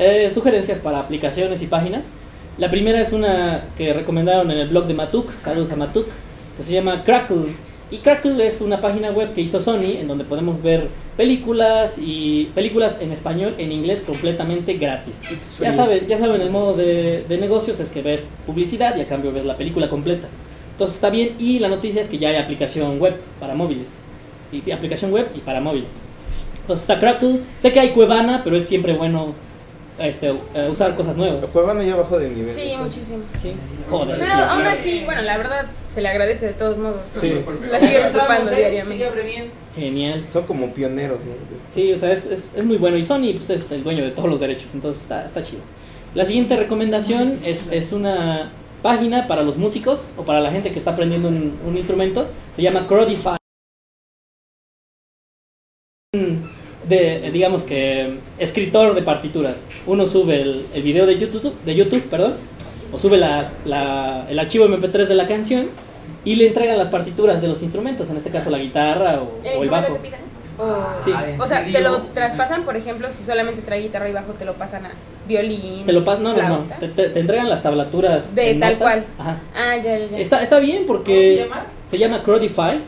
Eh, sugerencias para aplicaciones y páginas. La primera es una que recomendaron en el blog de Matuk, saludos a Matuk, que se llama Crackle. Y Crackle es una página web que hizo Sony en donde podemos ver películas y películas en español, en inglés completamente gratis. Ya saben, ya saben el modo de, de negocios es que ves publicidad y a cambio ves la película completa. Entonces está bien y la noticia es que ya hay aplicación web para móviles. Y, y aplicación web y para móviles. Entonces está Crackle. Sé que hay Cuevana, pero es siempre bueno este, eh, usar cosas nuevas. Cuevana ya bajó de nivel. Sí, entonces. muchísimo. Sí. Joder. Pero aún así, bueno, la verdad se le agradece de todos modos. ¿no? Sí. La sigues ocupando Sí, diariamente. Genial. Son como pioneros, ¿no? Sí, o sea, es, es, es muy bueno. Y Sony pues, es el dueño de todos los derechos, entonces está, está chido. La siguiente recomendación es, es una página para los músicos o para la gente que está aprendiendo un, un instrumento. Se llama Crodify. De, digamos que escritor de partituras. Uno sube el, el video de YouTube, de YouTube perdón, o sube la, la- el archivo MP3 de la canción y le entregan las partituras de los instrumentos, en este caso la guitarra o, ¿El o el instrumento bajo. O, Sí. o sea, te lo traspasan, por ejemplo, si solamente trae guitarra y bajo, te lo pasan a violín. Te lo pas no, no, no. Te, te- te entregan las tablaturas. De tal notas. cual. Ajá. Ah, ya, ya, ya. Está, está bien ¿Cómo se porque llama? se llama Crodify.